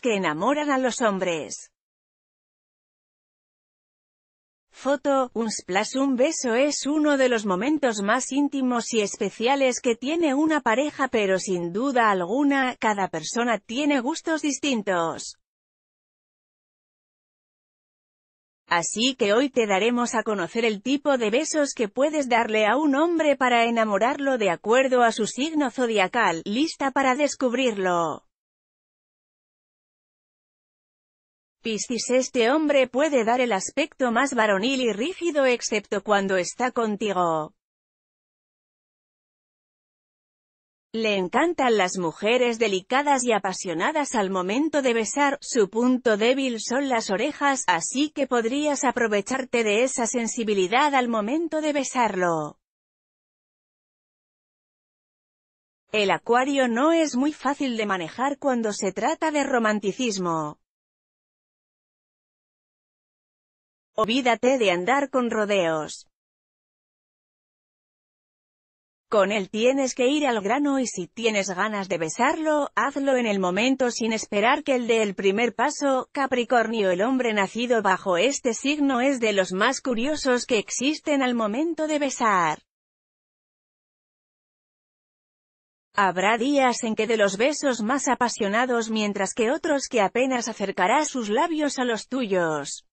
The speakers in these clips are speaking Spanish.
que enamoran a los hombres. Foto, un un beso es uno de los momentos más íntimos y especiales que tiene una pareja pero sin duda alguna, cada persona tiene gustos distintos. Así que hoy te daremos a conocer el tipo de besos que puedes darle a un hombre para enamorarlo de acuerdo a su signo zodiacal, lista para descubrirlo. Piscis Este hombre puede dar el aspecto más varonil y rígido excepto cuando está contigo. Le encantan las mujeres delicadas y apasionadas al momento de besar, su punto débil son las orejas, así que podrías aprovecharte de esa sensibilidad al momento de besarlo. El acuario no es muy fácil de manejar cuando se trata de romanticismo. Olvídate de andar con rodeos. Con él tienes que ir al grano y si tienes ganas de besarlo, hazlo en el momento sin esperar que él dé el primer paso. Capricornio El hombre nacido bajo este signo es de los más curiosos que existen al momento de besar. Habrá días en que de los besos más apasionados mientras que otros que apenas acercará sus labios a los tuyos.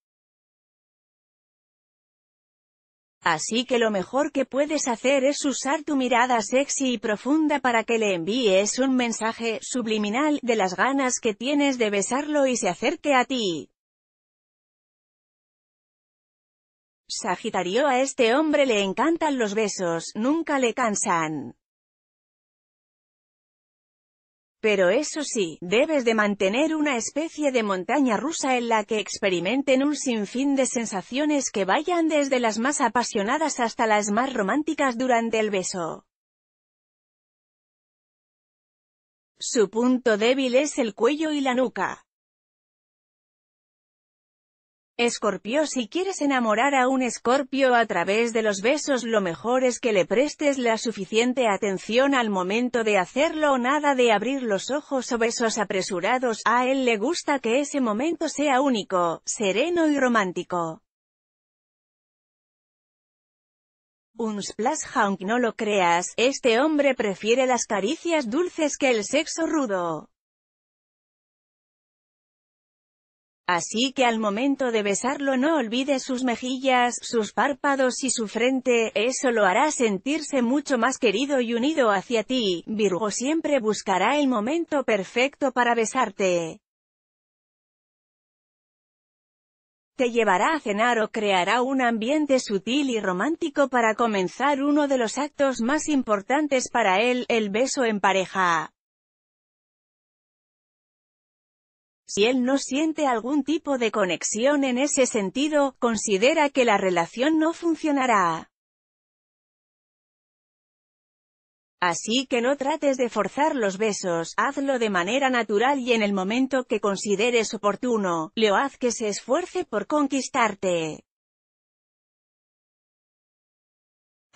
Así que lo mejor que puedes hacer es usar tu mirada sexy y profunda para que le envíes un mensaje subliminal de las ganas que tienes de besarlo y se acerque a ti. Sagitario a este hombre le encantan los besos, nunca le cansan. Pero eso sí, debes de mantener una especie de montaña rusa en la que experimenten un sinfín de sensaciones que vayan desde las más apasionadas hasta las más románticas durante el beso. Su punto débil es el cuello y la nuca. Escorpio Si quieres enamorar a un escorpio a través de los besos lo mejor es que le prestes la suficiente atención al momento de hacerlo nada de abrir los ojos o besos apresurados, a él le gusta que ese momento sea único, sereno y romántico. Un splash aunque no lo creas, este hombre prefiere las caricias dulces que el sexo rudo. Así que al momento de besarlo no olvides sus mejillas, sus párpados y su frente, eso lo hará sentirse mucho más querido y unido hacia ti. Virgo siempre buscará el momento perfecto para besarte. Te llevará a cenar o creará un ambiente sutil y romántico para comenzar uno de los actos más importantes para él, el beso en pareja. Si él no siente algún tipo de conexión en ese sentido, considera que la relación no funcionará. Así que no trates de forzar los besos, hazlo de manera natural y en el momento que consideres oportuno, le haz que se esfuerce por conquistarte.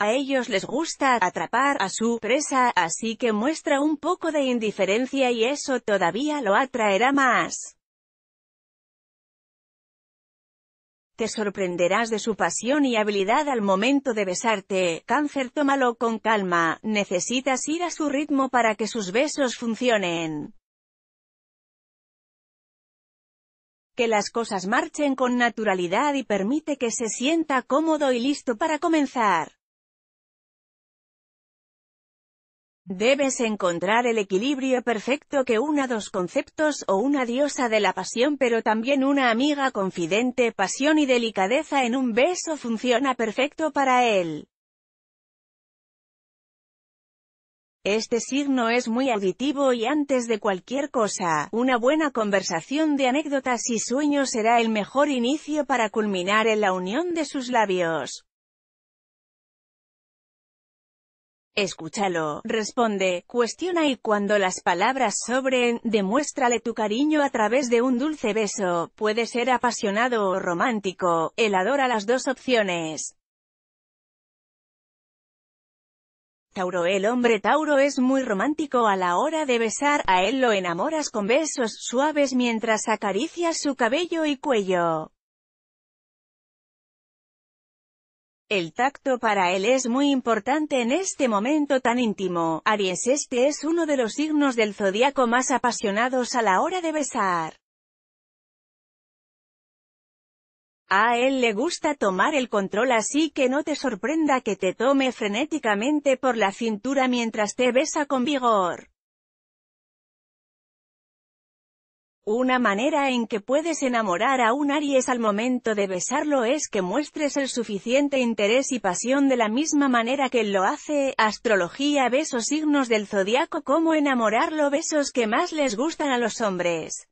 A ellos les gusta atrapar a su presa, así que muestra un poco de indiferencia y eso todavía lo atraerá más. Te sorprenderás de su pasión y habilidad al momento de besarte. Cáncer tómalo con calma, necesitas ir a su ritmo para que sus besos funcionen. que las cosas marchen con naturalidad y permite que se sienta cómodo y listo para comenzar. Debes encontrar el equilibrio perfecto que una dos conceptos o una diosa de la pasión pero también una amiga confidente, pasión y delicadeza en un beso funciona perfecto para él. Este signo es muy auditivo y antes de cualquier cosa, una buena conversación de anécdotas y sueños será el mejor inicio para culminar en la unión de sus labios. Escúchalo, responde, cuestiona y cuando las palabras sobren, demuéstrale tu cariño a través de un dulce beso, puede ser apasionado o romántico, él adora las dos opciones. Tauro El hombre Tauro es muy romántico a la hora de besar, a él lo enamoras con besos suaves mientras acaricias su cabello y cuello. El tacto para él es muy importante en este momento tan íntimo. Aries Este es uno de los signos del zodiaco más apasionados a la hora de besar. A él le gusta tomar el control así que no te sorprenda que te tome frenéticamente por la cintura mientras te besa con vigor. Una manera en que puedes enamorar a un Aries al momento de besarlo es que muestres el suficiente interés y pasión de la misma manera que lo hace. Astrología Besos signos del zodiaco Cómo enamorarlo Besos que más les gustan a los hombres